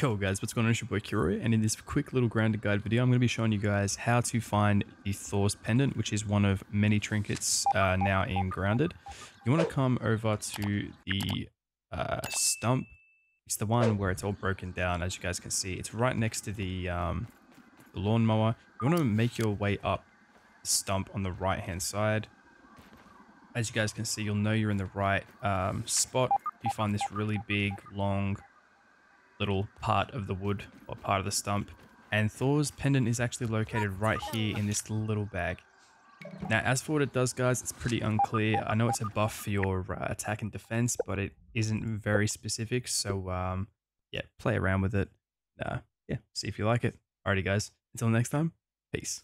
Yo guys, what's going on? It's your boy Kilroy, and in this quick little grounded guide video, I'm going to be showing you guys how to find the Thor's Pendant, which is one of many trinkets uh, now in Grounded. You want to come over to the uh, stump. It's the one where it's all broken down, as you guys can see. It's right next to the, um, the lawnmower. You want to make your way up the stump on the right-hand side. As you guys can see, you'll know you're in the right um, spot. You find this really big, long little part of the wood or part of the stump. And Thor's pendant is actually located right here in this little bag. Now, as for what it does, guys, it's pretty unclear. I know it's a buff for your uh, attack and defense, but it isn't very specific. So, um, yeah, play around with it. Uh, yeah, see if you like it. Alrighty, guys. Until next time, peace.